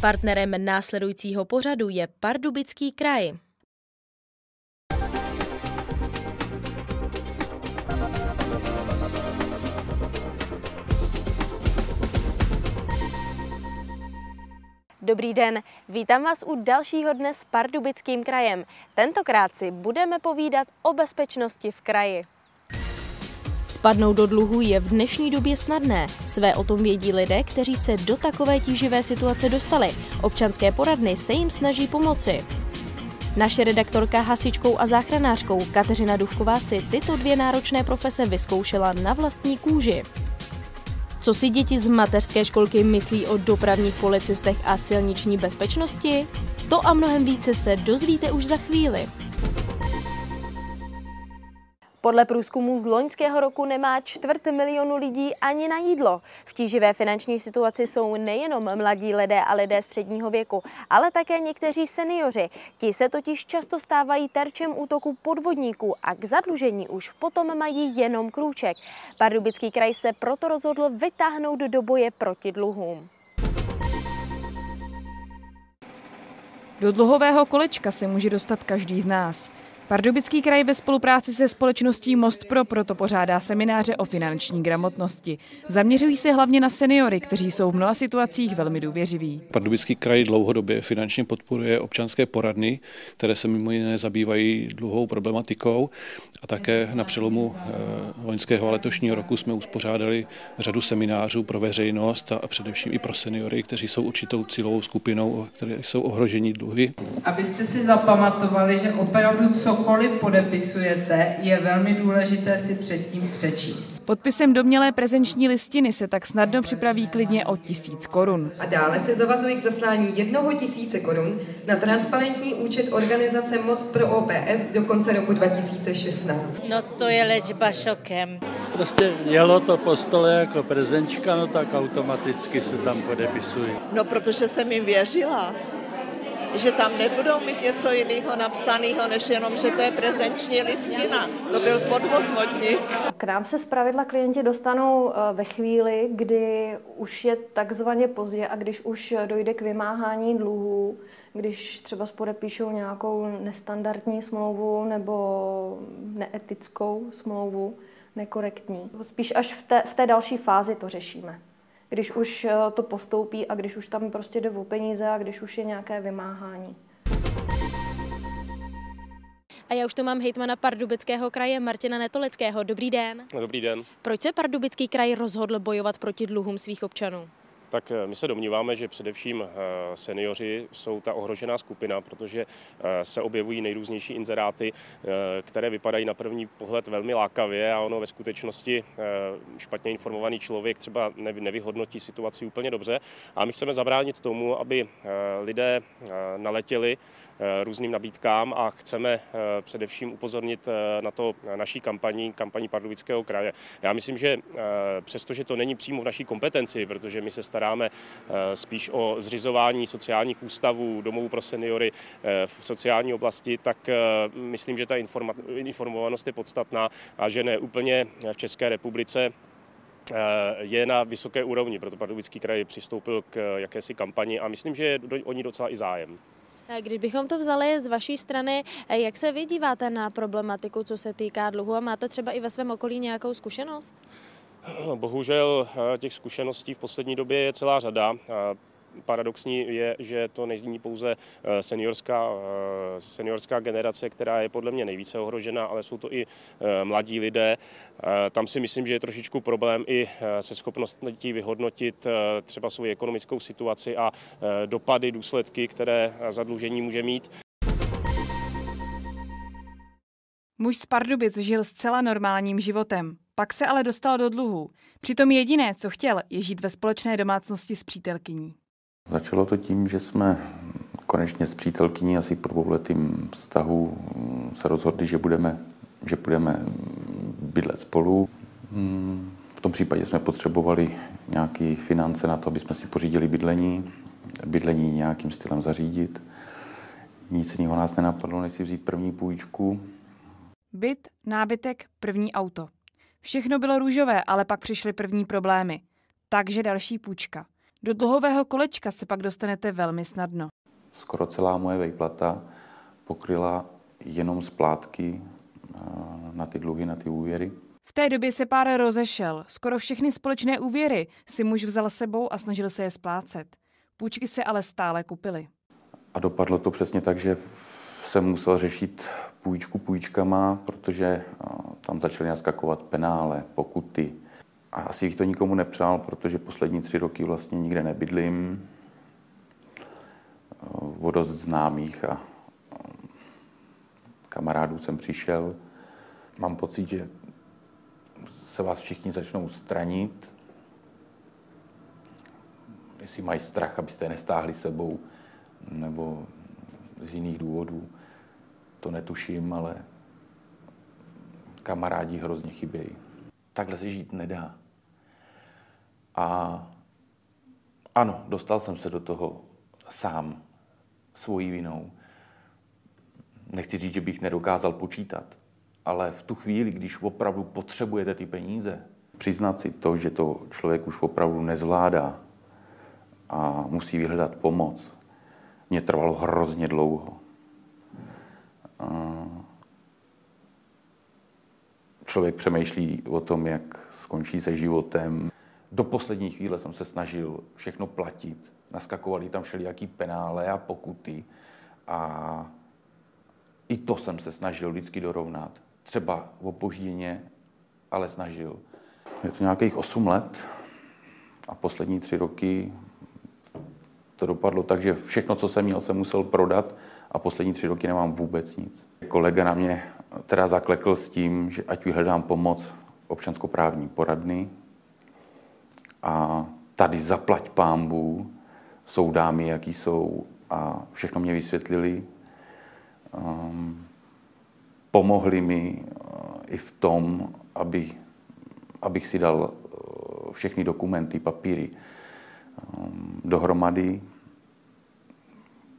Partnerem následujícího pořadu je Pardubický kraj. Dobrý den, vítám vás u dalšího dne s Pardubickým krajem. Tentokrát si budeme povídat o bezpečnosti v kraji. Spadnout do dluhu je v dnešní době snadné. Své o tom vědí lidé, kteří se do takové tíživé situace dostali. Občanské poradny se jim snaží pomoci. Naše redaktorka hasičkou a záchranářkou Kateřina Duvková si tyto dvě náročné profese vyzkoušela na vlastní kůži. Co si děti z mateřské školky myslí o dopravních policistech a silniční bezpečnosti? To a mnohem více se dozvíte už za chvíli. Podle průzkumu z loňského roku nemá čtvrt milionu lidí ani na jídlo. V tíživé finanční situaci jsou nejenom mladí lidé a lidé středního věku, ale také někteří seniori. Ti se totiž často stávají terčem útoku podvodníků a k zadlužení už potom mají jenom krůček. Pardubický kraj se proto rozhodl vytáhnout do boje proti dluhům. Do dluhového kolečka se může dostat každý z nás. Pardubický kraj ve spolupráci se společností Most Pro proto pořádá semináře o finanční gramotnosti. Zaměřují se hlavně na seniory, kteří jsou v mnoha situacích velmi důvěřiví. Pardubický kraj dlouhodobě finančně podporuje občanské poradny, které se mimo jiné zabývají dluhou problematikou a také na přelomu eh, loňského a letošního roku jsme uspořádali řadu seminářů pro veřejnost a především i pro seniory, kteří jsou určitou cílovou skupinou, které jsou ohrožení dluhy. Abyste si zapamatovali, že opravdu co cokoliv podepisujete, je velmi důležité si předtím přečíst. Podpisem domělé prezenční listiny se tak snadno připraví klidně o tisíc korun. A dále se zavazují k zaslání jednoho tisíce korun na transparentní účet organizace Most pro OPS do konce roku 2016. No to je léčba šokem. Prostě jelo to po stole jako prezenčka, no tak automaticky se tam podepisují. No protože jsem jim věřila že tam nebudou mít něco jiného napsaného, než jenom, že to je prezenční listina. To byl podvodník. K nám se zpravidla klienti dostanou eh, ve chvíli, kdy už je takzvaně pozdě a když už dojde k vymáhání dluhů, když třeba spodepíšou nějakou nestandardní smlouvu nebo neetickou smlouvu, nekorektní. Spíš až v té, v té další fázi to řešíme když už eh, to postoupí a když už tam prostě jde o peníze a když už je nějaké vymáhání. A já už tu mám hejtmana Pardubického kraje Martina Netolického. Dobrý den. Dobrý den. Proč se Pardubický kraj rozhodl bojovat proti dluhům svých občanů? Tak eh, my se domníváme, že především eh, seniori jsou ta ohrožená skupina, protože eh, se objevují nejrůznější inzeráty, které vypadají na první pohled velmi lákavě a ono ve skutečnosti špatně informovaný člověk třeba nevyhodnotí situaci úplně dobře. A my chceme zabránit tomu, aby lidé naletěli různým nabídkám a chceme především upozornit na to naší kampaní, kampaní Pardubického kraje. Já myslím, že přestože to není přímo v naší kompetenci, protože my se staráme eh, spíš o zřizování sociálních ústavů, domovů pro seniory eh, v sociální oblasti, tak eh, myslím, že ta informovanost je podstatná a že ne úplně v České republice je na vysoké úrovni, proto Pardubický kraj přistoupil k jakési kampani a myslím, že je o ní docela i zájem. Když bychom to vzali z vaší strany, jak se vy díváte na problematiku, co se týká dluhu a máte třeba i ve svém okolí nějakou zkušenost? Bohužel eh, těch zkušeností v poslední době je celá řada. Paradoxní je, že to není pouze eh, seniorská, eh, seniorská generace, která je podle mě nejvíce ohrožena, ale jsou to i mladí lidé. Tam si myslím, že je trošičku problém i se schopností vyhodnotit třeba svou ekonomickou situaci a dopady, důsledky, které zadlužení může mít. Muž z Pardubic žil zcela normálním životem. Pak se ale dostal do dluhu. Přitom jediné, co chtěl, je žít ve společné domácnosti s přítelkyní. Začalo to tím, že jsme konečně s přítelkyní asi po dvouletým vztahu se rozhodli, že budeme, že budeme bydlet spolu. V tom případě jsme potřebovali nějaké finance na to, aby jsme si pořídili bydlení, bydlení nějakým stylem zařídit. Nic jiného nás nenapadlo, než si vzít první půjčku. Byt, nábytek, první auto. Všechno bylo růžové, ale pak přišly první problémy. Takže další půjčka. Do dluhového kolečka se pak dostanete velmi snadno. Skoro celá moje vejplata pokryla jenom splátky na ty dluhy, na ty úvěry. V té době se pár rozešel. Skoro všechny společné úvěry si muž vzal sebou a snažil se je splácet. Půjčky se ale stále kupily. A dopadlo to přesně tak, že jsem musel řešit půjčku půjčkama, protože tam začaly naskakovat penále, pokuty. A asi bych to nikomu nepřál, protože poslední tři roky vlastně nikde nebydlím. O dost známých a kamarádů jsem přišel. Mám pocit, že se vás všichni začnou stranit, jestli mají strach, abyste je nestáhli sebou, nebo z jiných důvodů, to netuším, ale kamarádi hrozně chybějí. Takhle se žít nedá. A ano, dostal jsem se do toho sám, svojí vinou. Nechci říct, že bych nedokázal počítat, ale v tu chvíli, když opravdu potřebujete ty peníze, přiznat si to, že to člověk už opravdu nezvládá a musí vyhledat pomoc, mě trvalo hrozně dlouho. Člověk přemýšlí o tom, jak skončí se životem. Do poslední chvíle jsem se snažil všechno platit. Naskakovali tam všelijaký penále a pokuty. A i to jsem se snažil vždycky dorovnat. Třeba opožděně, ale snažil. Je to nějakých 8 let a poslední tři roky to dopadlo tak, že všechno, co jsem měl, jsem musel prodat a poslední tři roky nemám vůbec nic. Kolega na mě teda zaklekl s tím, že ať vyhledám pomoc občanskoprávní poradny a tady zaplať pámbu, jsou dámy, jaký jsou a všechno mě vysvětlili. Um, pomohli mi uh, i v tom, aby, abych si dal uh, všechny dokumenty, papíry um, dohromady.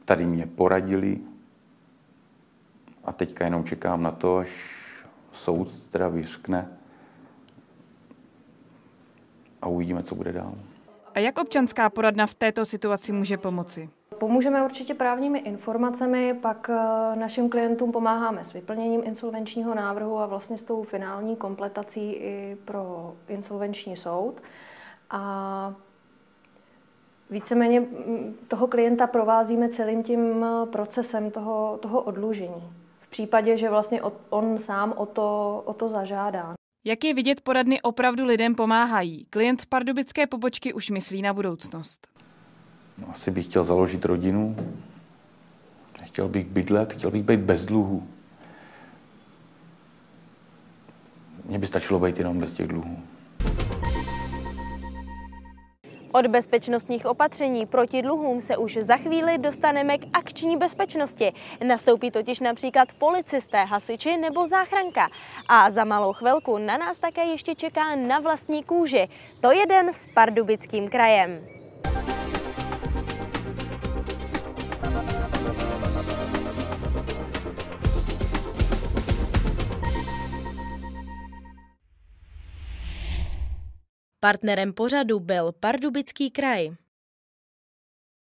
Tady mě poradili a teďka jenom čekám na to, až soud teda vyřkne a uvidíme, co bude dál. A jak občanská poradna v této situaci může pomoci? Pomůžeme určitě právními informacemi, pak eh, našim klientům pomáháme s vyplněním insolvenčního návrhu a vlastně s tou finální kompletací i pro insolvenční soud. A víceméně mm, toho klienta provázíme celým tím eh, procesem toho, toho odlužení. V případě, že vlastně on sám o to, o to zažádá. Jak je vidět, poradny opravdu lidem pomáhají. Klient pardubické pobočky už myslí na budoucnost. No, asi bych chtěl založit rodinu, chtěl bych bydlet, chtěl bych být bez dluhů. Mně by stačilo být jenom bez těch dluhů. Od bezpečnostních opatření proti dluhům se už za chvíli dostaneme k akční bezpečnosti. Nastoupí totiž například policisté, hasiči nebo záchranka. A za malou chvilku na nás také ještě čeká na vlastní kůži. To jeden s Pardubickým krajem. Partnerem pořadu byl Pardubický kraj.